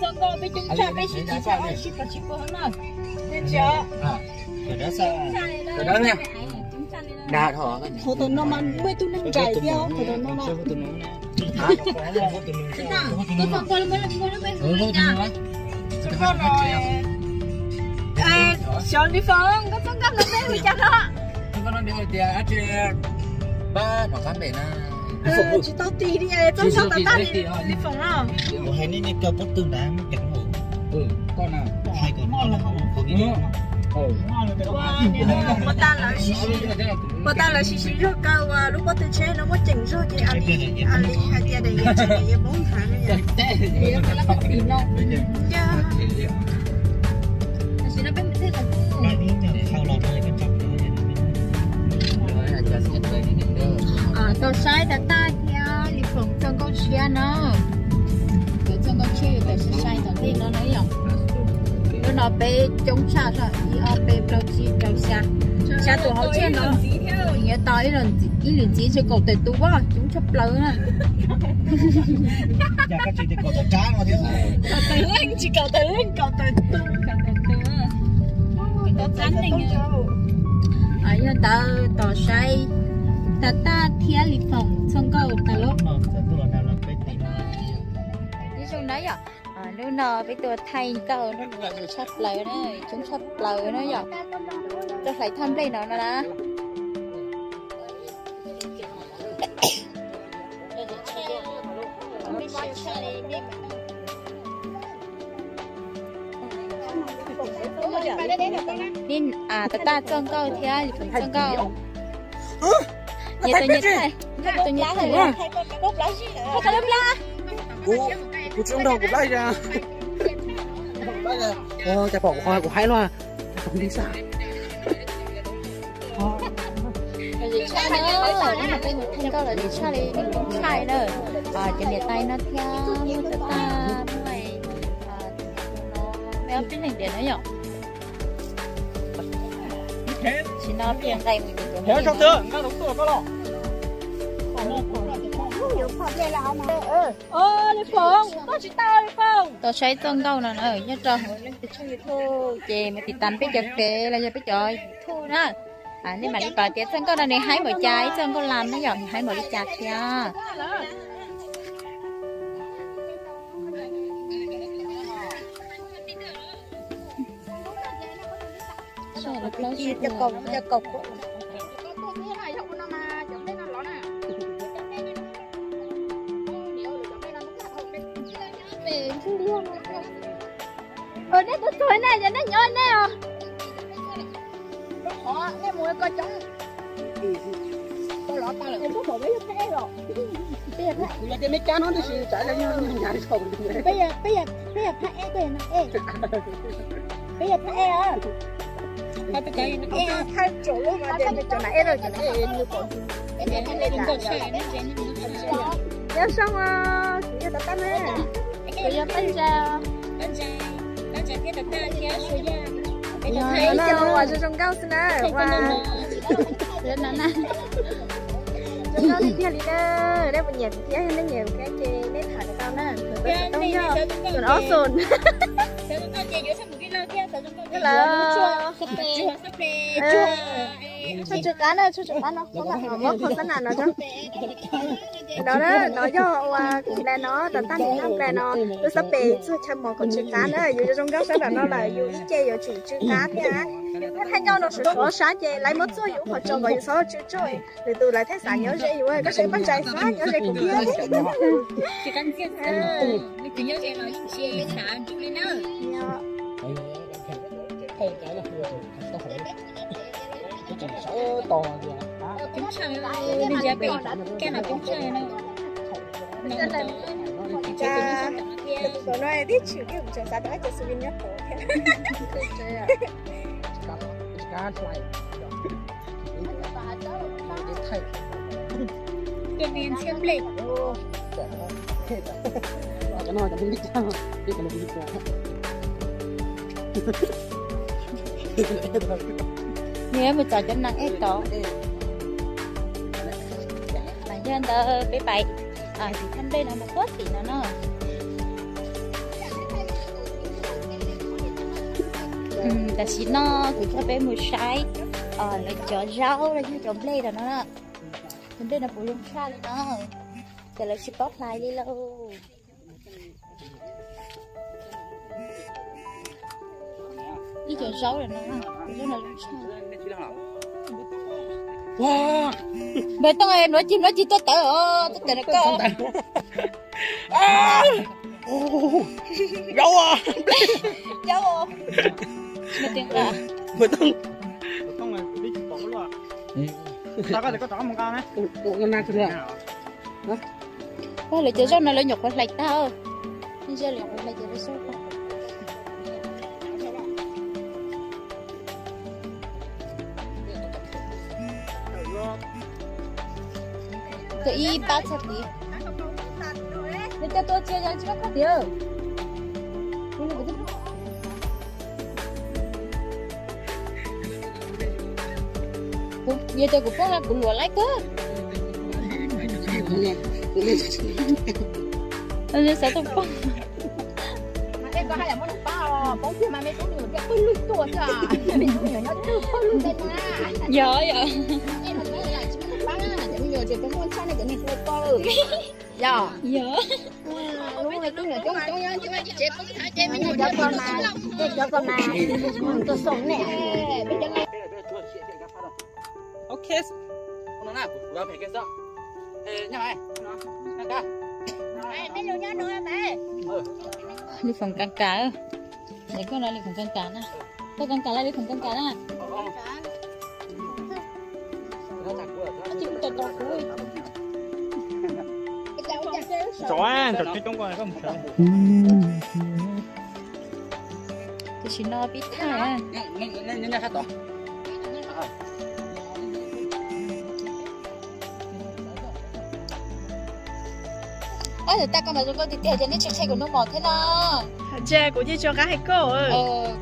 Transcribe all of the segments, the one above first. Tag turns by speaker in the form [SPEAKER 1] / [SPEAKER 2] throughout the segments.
[SPEAKER 1] chân go bên chúng cha bên chỉ chỉ cha chỉ có chỉ có hơn nên chưa
[SPEAKER 2] cái đó sao cái đó nha. đa thọ
[SPEAKER 1] hồ tồn nó mà mấy tu nó chạy theo hồ tồn nó mà
[SPEAKER 2] hả
[SPEAKER 1] tôi còn còn mới mới mới mới nha. con rồi. Ê chọn đi phong có con con nó bé bị chặt đó.
[SPEAKER 2] Con nó đi hồi chị ba nó cắn để na
[SPEAKER 1] ờ chỉ tao tì đi ê tao sao tao tao đi đi phong đó
[SPEAKER 2] hay nên nên cho bất tương đáng mới chặt hổ ừ con nào hai con nó có cái
[SPEAKER 1] một ta là xí ta là xí xí rất cao và lúc tiền xe nó có chỉnh rồi thì anh đi anh đi hai tia để giờ chỉ bốn tháng nữa thì nó là cái gì nó tôi sai đã ta theo đi phòng trong xe nó ở trong con xe để sai thằng đi nó nói không nó nó bé chống xa rồi đi ở bé lâu chi đầu xa. Xa tụi họ trên nó nhớ tới là ý liền chỉ cho cậu tới tụ quá chúng chấp lớn à
[SPEAKER 2] dạ các chị thì có cho trái mà thế
[SPEAKER 1] cậu tới lên chỉ cậu cậu cậu cậu. À giờ ta tỏ sai ta ta theo lịch phòng xong cậu ta lúc đi trong đấy à à nếu nào với tôi thay cậu nó là người sắp lời đó chúng sắp lời nó giờ tôi phải thăm đây nó nè nên à ta ta chân câu ai cũng chân câu nhớ tôi nhớ thầy tôi nhớ thầy à thầy có lớp lá
[SPEAKER 2] cô cô trong đầu của lại ra ô chả bỏ hoa của hai loa. Không đi xa.
[SPEAKER 1] Cha nữa nó là cái một thanh câu là gì cha đi. Cũng sai nữa à trên địa tay nó theo một ta ta này. Nó béo bên này để nó nhỏ chỉ nó tiền đây mình được
[SPEAKER 2] Theo trong tựa, ngang đúng tựa có lọ
[SPEAKER 1] ơ đi phong có chỉ tao đi phong tao thấy con đâu nào ở nhớ cho thì chơi thu chè mà thì tàn biết chặt kệ là giờ biết trời thu nè à nên mà đi bà tiết chân con này hái mở trái chân con làm nó giỏi hái mở đi chặt nha Là lâu
[SPEAKER 3] cho cọc cho cọc
[SPEAKER 1] Ờ, đây tôi tuổi này giờ nó nhỏ nè à.
[SPEAKER 3] họ cái mùi coi trống tôi lọt ta là em có một mấy cái rồi bây giờ
[SPEAKER 2] cái mấy cá nó đi chạy ra như nhà đi sầu
[SPEAKER 3] bây giờ bây giờ bây giờ thay e cái này e. Bây giờ thay e à
[SPEAKER 1] Thay cái cái nó
[SPEAKER 3] e thay chỗ luôn mà để chỗ này e rồi chỗ này e như còn
[SPEAKER 1] chạy nó chạy nó
[SPEAKER 3] nhớ xong à chỉ cho tao nè
[SPEAKER 1] Bây giờ bây giờ bây giờ bây giờ cái đặt ta kia số ya cái đặt
[SPEAKER 3] thấy cho qua cho trong cao xin nè
[SPEAKER 1] con
[SPEAKER 3] qua
[SPEAKER 1] nó nó nó nó
[SPEAKER 3] chúng nó đi theo đi nè đây một nhật kia nó nhiều cái chị nên thả cho tao nè rồi
[SPEAKER 1] cái này là chúng
[SPEAKER 3] rồi
[SPEAKER 1] ta
[SPEAKER 3] nó sồn
[SPEAKER 1] Sao chúng ta chạy vô một cái kia,
[SPEAKER 3] Cái là-
[SPEAKER 1] chua, sắp sắp
[SPEAKER 3] chú cá nữa, cho chú cá nó có là nó có cái nào nó chứ. đó đó nó cho qua là nó tận tăng nó là nó nó sắp bề cho chăm một con chữ cá nữa dù trong góc sẽ là nó là dù ít chơi dù chỉ chữ cá thế á nó nhau nó sửa sửa sáng chơi lấy một số dù họ cho gọi số chữ chơi thì tôi lại thấy sáng nhớ dễ dù có sẽ bắt chạy sáng nhớ dễ cũng biết
[SPEAKER 1] Chỉ cần xem xem. Mình cứ nhớ cái nói chia cái sáng chút lên nữa.
[SPEAKER 2] to
[SPEAKER 1] Kiếm chơi, mình giờ bị cái nào kiếm chơi nữa. Nó to.
[SPEAKER 3] cha tôi nói biết chữ cái cũng chẳng sao đó cho sự nhớ tổ
[SPEAKER 2] cá lại thay
[SPEAKER 1] Cái viên xem lệ.
[SPEAKER 2] cái nói cái đi chăng đi cái đi chăng
[SPEAKER 1] Nếu mà cho cho nặng ít đó. Mà dân ta bị bậy. À thì thăm đây là một phút thì nó nó. Ta xí nó cũng cho bé một sai ờ là cho rau là cho blé rồi nó mình đây là phụ xa lên nó giờ là support lại đi lâu đi cho rau rồi nó
[SPEAKER 2] Wow.
[SPEAKER 1] Bây tao em nói chim nói chi tôi tớ tôi tớ nó cơ
[SPEAKER 2] À. Ô. Dâu à.
[SPEAKER 1] Cháu Nó tiếng là
[SPEAKER 2] Mới tung.
[SPEAKER 4] không là đi chụp bộ luôn à? Tao có thể có tỏ một con đấy.
[SPEAKER 2] Bộ con nào kìa.
[SPEAKER 1] Ba lấy cho rau nó lấy nhục con lạch tao. Đi ra liền con lạch nó sốt Tự y ba chặt đi. Để cho tôi ra cho nó tiêu Giờ tôi cũng có là cũng lùa lại cơ Nên sẽ tôi không
[SPEAKER 5] Em có hai là món bao, bóng kia mà mấy cũng nhiều cái bưng lụt tuổi à. Mình cũng nhau được bưng lụt đây mà.
[SPEAKER 1] Dạ dạ
[SPEAKER 5] Em là cái là chỉ món bao, để bây giờ chỉ có món này cái này tôi to. Dạ.
[SPEAKER 1] Dạ
[SPEAKER 5] Lúc này tôi là trong trong nhau chứ chị cũng thấy chị mình cho con mà, cho con mà. Tôi sống nè.
[SPEAKER 2] Ok. Nó nào, nó phải cái sao? Ê, nhà mày. Nó
[SPEAKER 5] mẹ.
[SPEAKER 1] Đi phòng căng cá Để con lại đi phòng căng cá nè Tôi căng cá lại đi phòng căng cá nè
[SPEAKER 2] Nó chặt của
[SPEAKER 1] Nó chỉ có to cuối
[SPEAKER 4] chó ăn chó cái trong coi có một chó
[SPEAKER 1] Tôi chỉ no biết thay à
[SPEAKER 2] Nên nên nên khác to.
[SPEAKER 1] Ơ thì ta con mà có thì tiền cho nên chơi chơi của nó mỏ thế nào?
[SPEAKER 3] Chơi của chị cho cái hay cô
[SPEAKER 1] Ờ,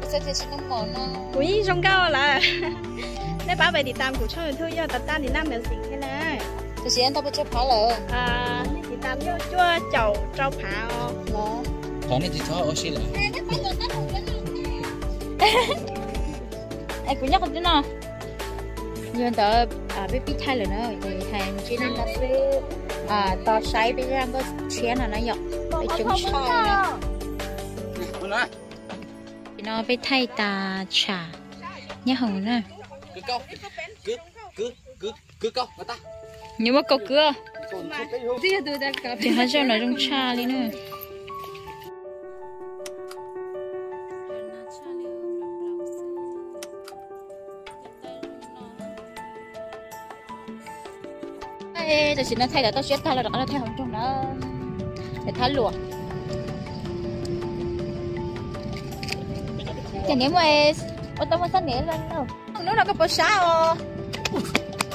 [SPEAKER 1] cái chơi chơi nó mỏ nó
[SPEAKER 3] của chị trong cao là. Nếu bảo vệ thì tam của người thương do tập tan thì nam đều xịn thế này.
[SPEAKER 1] Tôi chỉ ăn tao bị chơi phá lờ
[SPEAKER 3] à thì tam cho chua chầu trâu pháo.
[SPEAKER 1] Nó
[SPEAKER 2] Còn này thì cho ở xí là.
[SPEAKER 1] Ê, cũng nhắc thế nào? Nhưng tớ à, biết biết thay rồi nữa Thì thằng chỉ nên là À, tao sai bây giờ có chén là nó dọc Để chúng sai nè
[SPEAKER 2] Nó.
[SPEAKER 1] Biết thay ta trà Nhớ hồng nè
[SPEAKER 2] Cứ câu. Cứ cứ cứ cứ câu người ta.
[SPEAKER 1] Nhưng mà cậu cưa Thì hắn cho nó trong trà đi nữa thế tôi xin nó thay là tao chết thay là nó thay hồng trong đó để thay luộc chẳng nếu mà ô tô mà sẵn nhớ lên đâu nó là cái bó sao?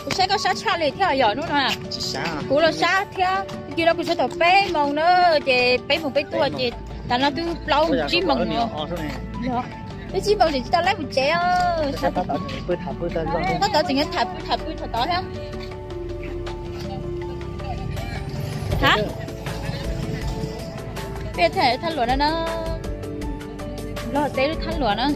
[SPEAKER 1] ô bó có sao xa liền theo giờ nó nè
[SPEAKER 2] sao?
[SPEAKER 1] cú là sao? theo kia đó cũng sẽ tập bé mong nữa chị bé một bé tua chị ta nó cứ lâu chim mong nữa
[SPEAKER 4] ờ
[SPEAKER 1] cái chim mong thì ta lấy một trẻ ơi sao
[SPEAKER 4] tao tao tao tao tao tao rồi
[SPEAKER 1] tao tao chỉ nghe thả thả bươi thả tỏi ha hả? Bây giờ thể thanh lụa nó nó lo tế thanh lụa nó.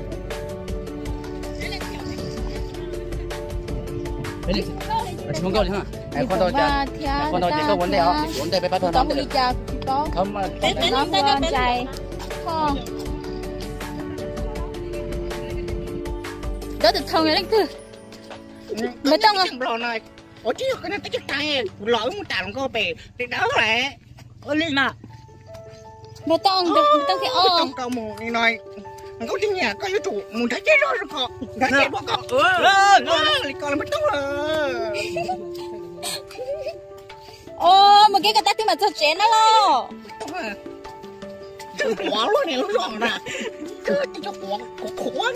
[SPEAKER 2] Chúng câu hả? Ai con tôi cha. Con tôi chỉ có vấn đề đó. Vấn đề phải bắt
[SPEAKER 1] có ly
[SPEAKER 2] được.
[SPEAKER 1] trà thì có
[SPEAKER 2] Không mà
[SPEAKER 1] nó ngon chay không đó từ thông lên thư mấy tông à
[SPEAKER 4] ở chứ cái này cái tay lỡ một tảng cô bể thì đó ở lên mà.
[SPEAKER 1] Mấy tông tông thì ô
[SPEAKER 4] trong cầu mù này nói có tiếng nhà có yếu chủ muốn thấy chết rồi có thấy chết bao con. Ừ ừ còn là mất tốt rồi.
[SPEAKER 1] Ô mà cái cái ta thì mà cho chén nó lo.
[SPEAKER 4] Chứ quá luôn này nó dọn nè Cứ cho quá Quá quá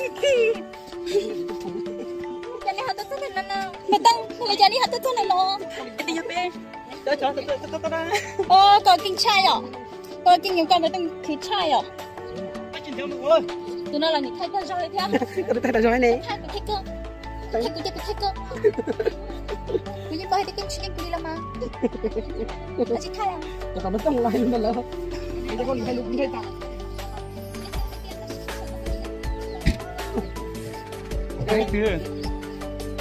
[SPEAKER 1] nó mấy tông lấy cái này hạt tất này lo
[SPEAKER 4] Đi nhập đi Cho cho cho cho cho cho
[SPEAKER 1] ô có kinh chai à? Có kinh nhiều con mấy tông thì chai à?
[SPEAKER 4] Cái chuyện thiếu nữa ơi
[SPEAKER 1] tụi nó là những thay cơ rồi theo
[SPEAKER 4] Cái tay là rồi này
[SPEAKER 1] thay cái thay cơ. Thay cái thay thay cơ bây giờ bao nhiêu cái chuyện gì làm mà. Chỉ thay à?
[SPEAKER 4] Cho tao mất trong lại luôn là Cái con hay lúc hay tao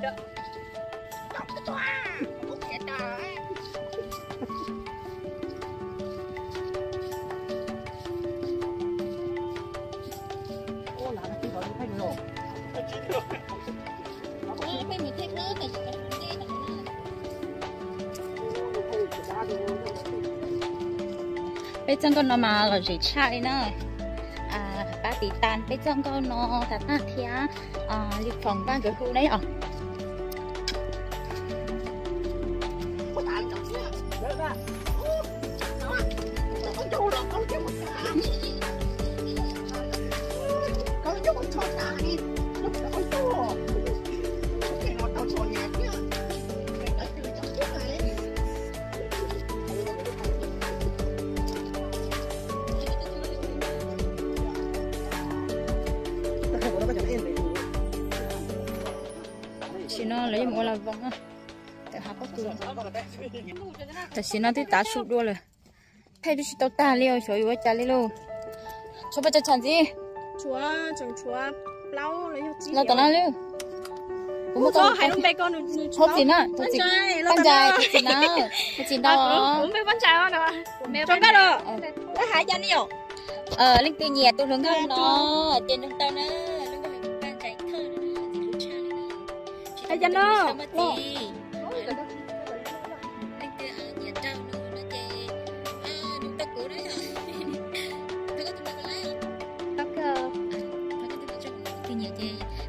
[SPEAKER 4] mình không Ô thế nó chỉ tới là hả
[SPEAKER 1] bây giờ con nó mà là gì chạy nữa à ba tỷ tan. Bây giờ con nó thật là thia. À đi phòng ba cái khu đấy à? Lấy một là vòng á. Tại họ có tiền tại chỉ nó thì tá sụp đua rồi thay đi tao ta liêu cho yêu cha liêu cho bây giờ chẳng gì
[SPEAKER 3] chúa chẳng chúa lâu lấy cho chị
[SPEAKER 1] nó tao nói liêu cũng
[SPEAKER 3] có hai đứa bé con
[SPEAKER 1] thôi gì nữa
[SPEAKER 3] Con
[SPEAKER 1] gì con trai thôi gì nữa thôi gì đó
[SPEAKER 3] cũng biết con trai nào cho cái đồ cái hai gia nhiều
[SPEAKER 1] ờ linh từ nhẹ tôi hướng hơn nó tiền chúng ta nữa lúc đó mình thơ lúc cha
[SPEAKER 3] hai nó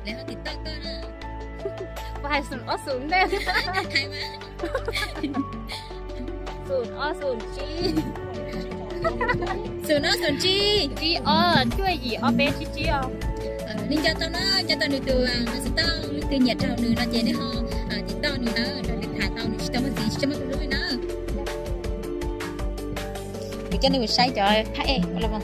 [SPEAKER 1] tìm tao cơ nữa
[SPEAKER 3] vài sùn ó sùn đây
[SPEAKER 1] hay mà
[SPEAKER 3] sùn ó sùn chi.
[SPEAKER 1] Sửa nó sửa chi.
[SPEAKER 3] Chi ó chơi gì? Ó bé chi chi ó
[SPEAKER 1] Ờ, linh cho tao nó cho tao được từ sẽ tao từ nhẹ trao nữa nó chạy đấy họ à thì tao nữa nó rồi được thả tao nữa tao mà gì tao mà tụi nó cái chân này sai trời thay em là vâng